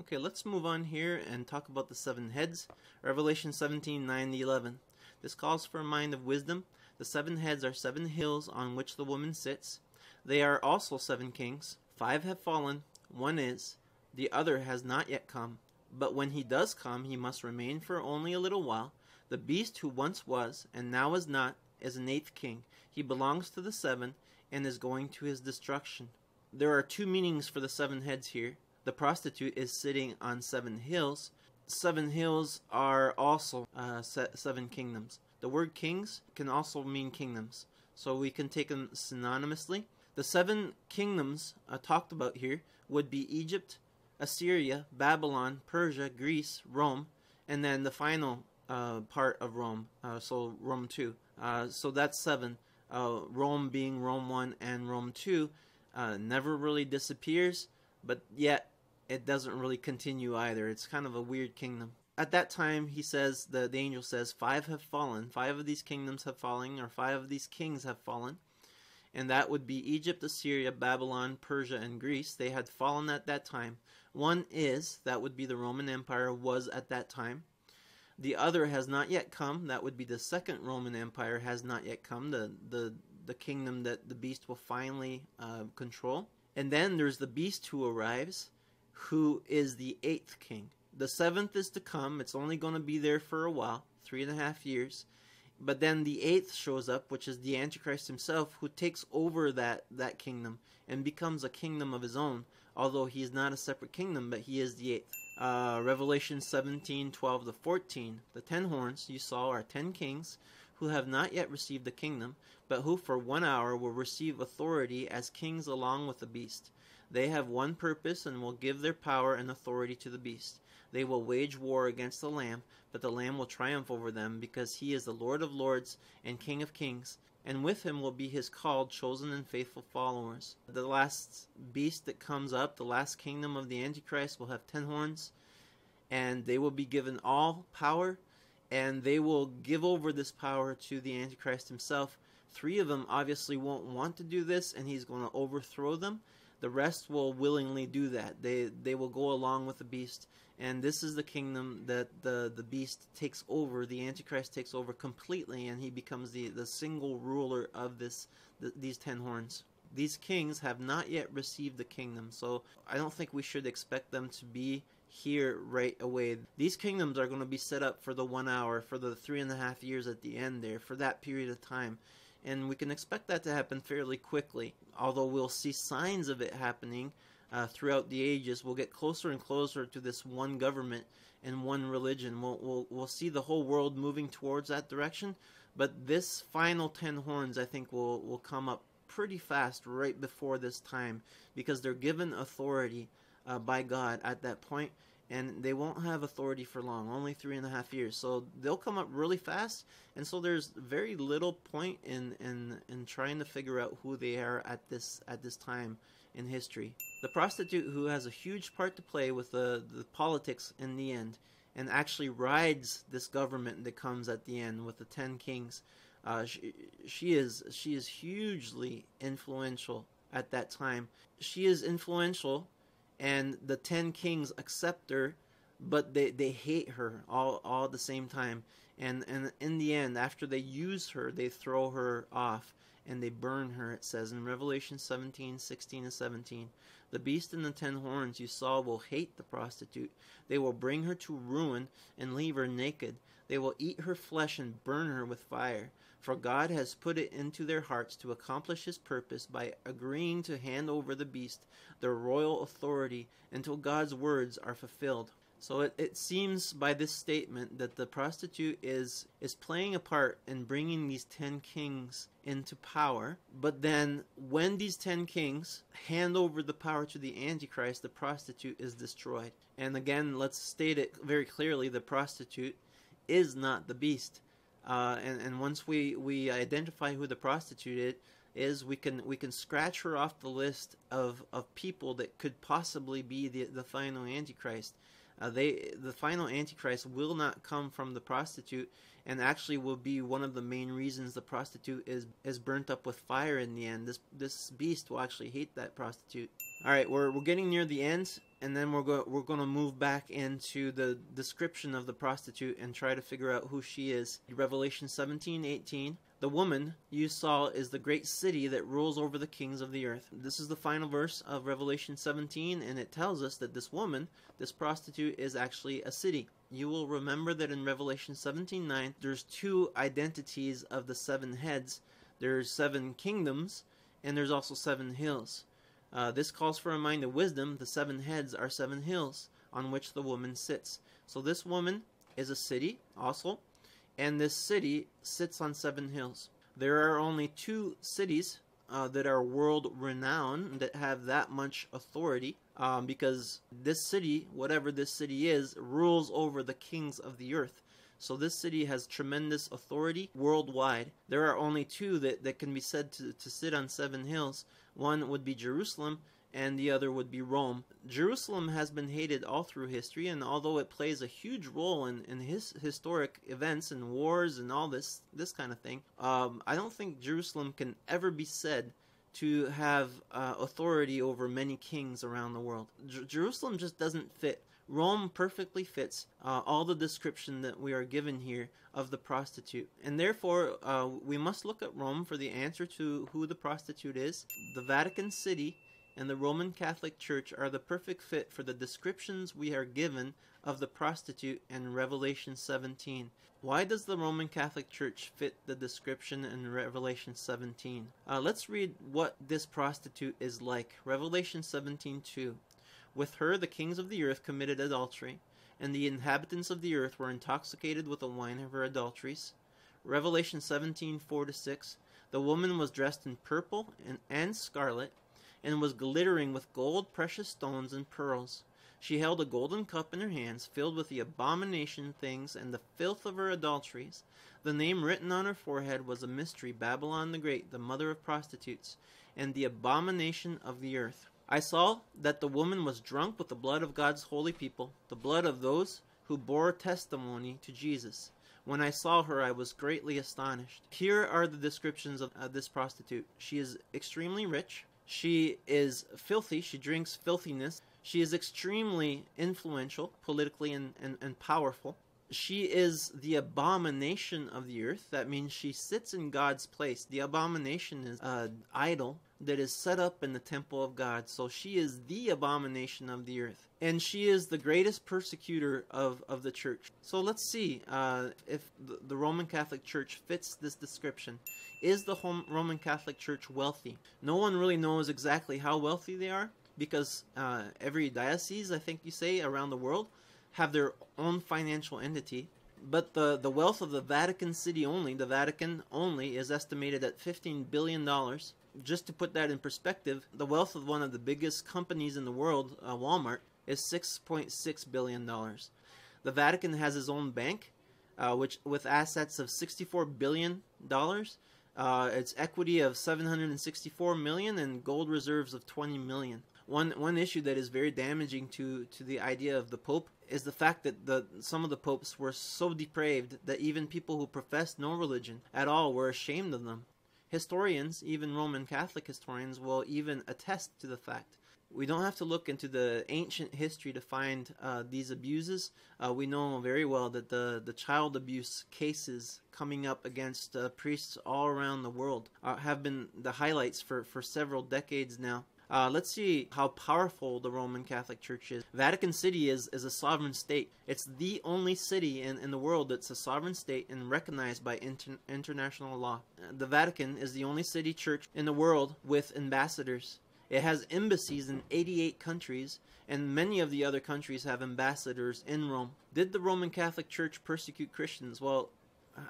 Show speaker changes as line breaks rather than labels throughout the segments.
Okay, let's move on here and talk about the seven heads. Revelation 17 9 11. This calls for a mind of wisdom. The seven heads are seven hills on which the woman sits. They are also seven kings. Five have fallen, one is, the other has not yet come. But when he does come, he must remain for only a little while. The beast who once was, and now is not, is an eighth king. He belongs to the seven, and is going to his destruction. There are two meanings for the seven heads here. The prostitute is sitting on seven hills. Seven hills are also uh, seven kingdoms. The word kings can also mean kingdoms, so we can take them synonymously. The seven kingdoms uh, talked about here would be Egypt, Assyria, Babylon, Persia, Greece, Rome, and then the final uh, part of Rome, uh, so Rome 2. Uh, so that's seven. Uh, Rome being Rome 1 and Rome 2 uh, never really disappears, but yet it doesn't really continue either. It's kind of a weird kingdom. At that time, he says, the, the angel says, five have fallen. Five of these kingdoms have fallen, or five of these kings have fallen. And that would be Egypt, Assyria, Babylon, Persia, and Greece. They had fallen at that time. One is, that would be the Roman Empire, was at that time. The other has not yet come. That would be the second Roman Empire has not yet come, the, the, the kingdom that the beast will finally uh, control. And then there's the beast who arrives who is the eighth king. The seventh is to come. It's only going to be there for a while, three and a half years. But then the eighth shows up, which is the Antichrist himself, who takes over that, that kingdom and becomes a kingdom of his own. Although he is not a separate kingdom, but he is the eighth. Uh, Revelation 17, 12 to 14. The ten horns you saw are ten kings who have not yet received the kingdom, but who for one hour will receive authority as kings along with the beast. They have one purpose and will give their power and authority to the beast. They will wage war against the Lamb, but the Lamb will triumph over them, because he is the Lord of lords and King of kings, and with him will be his called, chosen, and faithful followers. The last beast that comes up, the last kingdom of the Antichrist, will have ten horns, and they will be given all power, and they will give over this power to the Antichrist himself. Three of them obviously won't want to do this, and he's going to overthrow them the rest will willingly do that. They they will go along with the beast, and this is the kingdom that the the beast takes over. The Antichrist takes over completely, and he becomes the the single ruler of this the, these ten horns. These kings have not yet received the kingdom, so I don't think we should expect them to be here right away. These kingdoms are going to be set up for the one hour, for the three and a half years at the end there, for that period of time and we can expect that to happen fairly quickly. Although we'll see signs of it happening uh, throughout the ages, we'll get closer and closer to this one government and one religion. We'll, we'll, we'll see the whole world moving towards that direction, but this final ten horns, I think, will, will come up pretty fast right before this time because they're given authority uh, by God at that point and they won't have authority for long, only three and a half years. So they'll come up really fast, and so there's very little point in in in trying to figure out who they are at this at this time in history. The prostitute who has a huge part to play with the the politics in the end, and actually rides this government that comes at the end with the ten kings. Uh, she, she is she is hugely influential at that time. She is influential and the ten kings accept her but they, they hate her all, all at the same time. And and in the end after they use her they throw her off and they burn her it says in revelation 17 16 and 17 the beast and the ten horns you saw will hate the prostitute. They will bring her to ruin and leave her naked. They will eat her flesh and burn her with fire for God has put it into their hearts to accomplish his purpose by agreeing to hand over the beast their royal authority until God's words are fulfilled. So it, it seems by this statement that the prostitute is is playing a part in bringing these ten kings into power. But then when these ten kings hand over the power to the Antichrist, the prostitute is destroyed. And again, let's state it very clearly: the prostitute is not the beast. Uh, and, and once we, we identify who the prostitute is, we can we can scratch her off the list of, of people that could possibly be the, the final Antichrist. Uh, they the final antichrist will not come from the prostitute, and actually will be one of the main reasons the prostitute is is burnt up with fire in the end. This this beast will actually hate that prostitute. All right, we're we're getting near the end, and then we're go we're going to move back into the description of the prostitute and try to figure out who she is. Revelation 17:18. The woman you saw is the great city that rules over the kings of the earth. This is the final verse of Revelation 17, and it tells us that this woman, this prostitute, is actually a city. You will remember that in Revelation 17:9, there's two identities of the seven heads. There's seven kingdoms, and there's also seven hills. Uh, this calls for a mind of wisdom. The seven heads are seven hills on which the woman sits. So this woman is a city also and this city sits on seven hills. There are only two cities uh, that are world renowned that have that much authority um, because this city, whatever this city is, rules over the kings of the earth. So this city has tremendous authority worldwide. There are only two that, that can be said to, to sit on seven hills. One would be Jerusalem, and the other would be Rome. Jerusalem has been hated all through history, and although it plays a huge role in, in his historic events and wars and all this this kind of thing, um, I don't think Jerusalem can ever be said to have uh, authority over many kings around the world. J- Jerusalem just doesn't fit. Rome perfectly fits uh, all the description that we are given here of the prostitute. And therefore, uh, we must look at Rome for the answer to who the prostitute is. The Vatican City and the Roman Catholic Church are the perfect fit for the descriptions we are given of the prostitute in Revelation 17. Why does the Roman Catholic Church fit the description in Revelation 17? Uh, let's read what this prostitute is like. Revelation 17:2. With her the kings of the earth committed adultery, and the inhabitants of the earth were intoxicated with the wine of her adulteries. Revelation 17:4 6. The woman was dressed in purple and, and scarlet and was glittering with gold, precious stones, and pearls. She held a golden cup in her hands, filled with the abomination things and the filth of her adulteries. The name written on her forehead was a mystery Babylon the Great, the mother of prostitutes, and the abomination of the earth. I saw that the woman was drunk with the blood of God's holy people, the blood of those who bore testimony to Jesus. When I saw her, I was greatly astonished. Here are the descriptions of this prostitute. She is extremely rich. She is filthy. She drinks filthiness. She is extremely influential, politically and, and, and powerful. She is the abomination of the earth. That means she sits in God's place. The abomination is an idol that is set up in the temple of God. So she is the abomination of the earth. And she is the greatest persecutor of, of the church. So let's see uh, if the, Roman Catholic Church fits this description. Is the home, Roman Catholic Church wealthy? No one really knows exactly how wealthy they are because uh, every diocese, I think you say, around the world have their own financial entity. But the, the wealth of the Vatican City only, the Vatican only, is estimated at $15 billion. Just to put that in perspective, the wealth of one of the biggest companies in the world, uh, Walmart, is $6.6 billion. The Vatican has its own bank, uh, which with assets of $64 billion, uh, its equity of 764 million and gold reserves of 20 million. One one issue that is very damaging to, to the idea of the Pope is the fact that the some of the popes were so depraved that even people who professed no religion at all were ashamed of them. Historians, even Roman Catholic historians, will even attest to the fact. We don't have to look into the ancient history to find uh, these abuses. Uh, we know very well that the, the child abuse cases coming up against uh, priests all around the world uh, have been the highlights for, for several decades now. Uh, let's see how powerful the Roman Catholic Church is. Vatican City is, is a sovereign state. It's the only city in, in the world that's a sovereign state and recognized by inter- international law. The Vatican is the only city church in the world with ambassadors. It has embassies in 88 countries, and many of the other countries have ambassadors in Rome. Did the Roman Catholic Church persecute Christians? Well,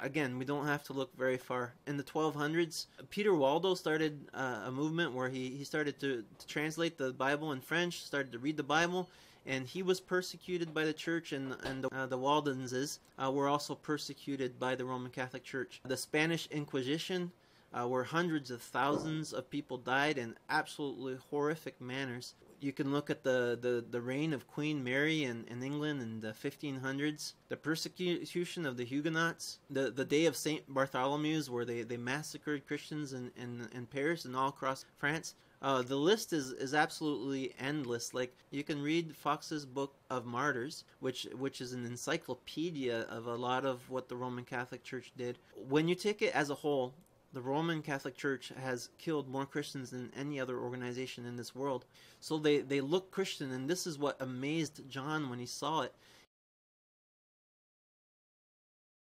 again, we don't have to look very far. In the 1200s, Peter Waldo started uh, a movement where he, he started to, to translate the Bible in French, started to read the Bible, and he was persecuted by the church, and, and uh, the Waldenses uh, were also persecuted by the Roman Catholic Church. The Spanish Inquisition, uh, where hundreds of thousands of people died in absolutely horrific manners. You can look at the, the, the reign of Queen Mary in, in England in the 1500s, the persecution of the Huguenots, the, the day of St. Bartholomew's, where they, they massacred Christians in, in, in Paris and all across France. Uh, the list is, is absolutely endless. Like you can read Foxe's book of Martyrs, which which is an encyclopedia of a lot of what the Roman Catholic Church did. When you take it as a whole, the Roman Catholic Church has killed more Christians than any other organization in this world. So they, they look Christian, and this is what amazed John when he saw it.